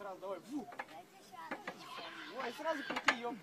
раз, давай, фу. Ой, сразу крути, ём.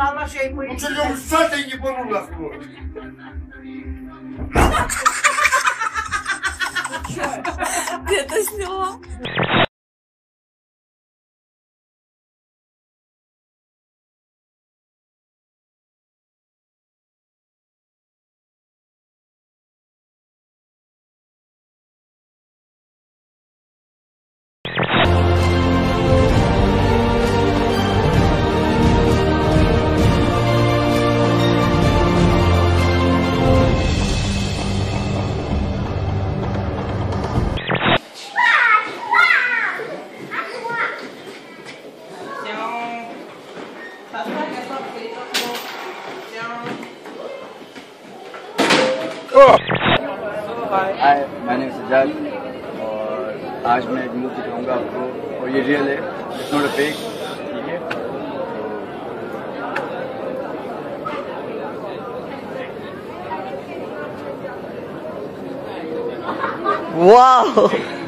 valla şey bu. Bu çocuk zaten gibi olurlar bu. Ты это сняла? हाय मैंने सजाद और आज मैं एक मूवी दिखाऊँगा आपको, और ये रियल है इट्स नॉट अ फेक ठीक है Wow!